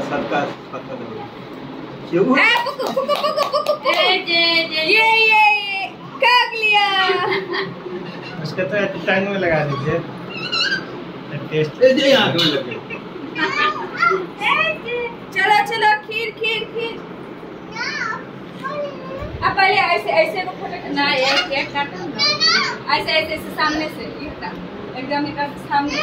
सबका सबका क्यों पुकु पुकु पुकु पुकु पुकु ये ये ये काग लिया। उसका तो टाइम में लगा दीजिए। टेस्ट। ए जे यहाँ क्यों लगे। चलो चलो खीर खीर खीर। अब पहले ऐसे ऐसे को फ़ोटो ना ये केक काटो ऐसे ऐसे ऐसे सामने से इतना एकदम सामने।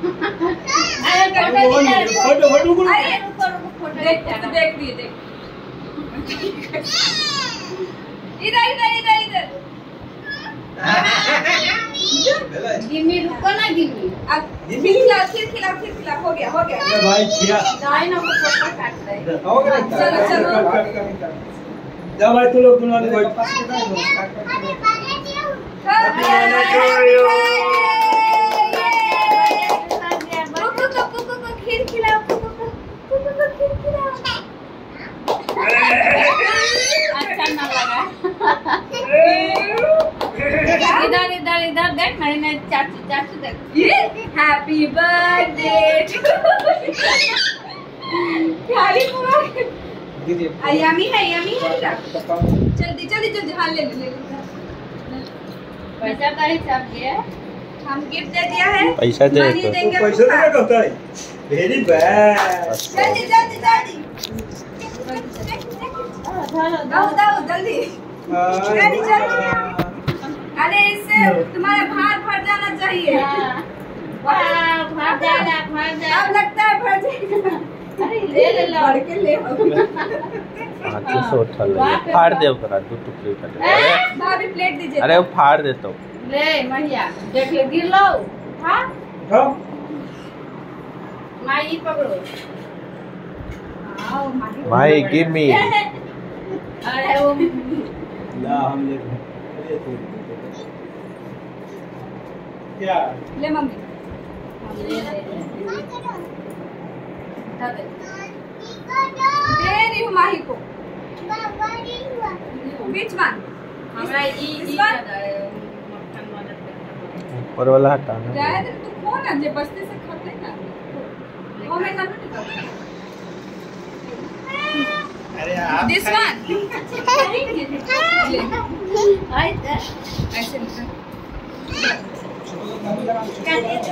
अरे फ़ोटो फ़ोटो फ़ोटो अरे रुको रुको फ़ोटो देख देख दिए देख इधर इधर इधर इधर गिमी रुको ना गिमी अब खीर खिलाओ खीर खिलाओ खीर खिलाओ हो गया हो गया ए भाई खिया दाई ना को फ़ोटो काट रहे हो गया चलो, चलो। जा भाई तू लोग दोनों बैठ कुकु कुकु कुकु खीर खिलाओ कुकु कुकु कुकु खीर खिलाओ अच्छा ना लगा इधर इधर देख नहीं नहीं चाचू चाचू देख ये हैप्पी बर्थडे खाली पूरा यमी है यमी है बेटा जल्दी जल्दी जल्दी हाँ ले ले ले पैसा का हिसाब दिया हम गिफ्ट दे दिया है। पैसा दे मनी। देंगे पैसा। तो कहता है वेरी बैड जल्दी जल्दी जल्दी। दाऊ दाऊ जल्दी। जल्दी जल्दी अरे इससे तुम्हारा भार भर जाना चाहिए। जाएगा भाग अब लगता है भर जाएगा। अरे ले ले लो। ले हाथों से उठल रही फाड़ दे ओकरा दू टुकड़ी कर दे। भाभी प्लेट दीजिए। अरे वो फाड़ दे तो ले मैया देख ले गिर लो। हाँ? हाँ। माई पकड़ो। भाई गिव मी अरे वो ला हम ले। तू क्या? ले मम्मी। दे दे रही हूँ माही को। बीच वन हमरा ई ई वाला ऊपर वाला हटाना जाए तो कौन है जे बस्ती से खाते ना। वो मैं ना अरे This one. Uh, I said. Uh,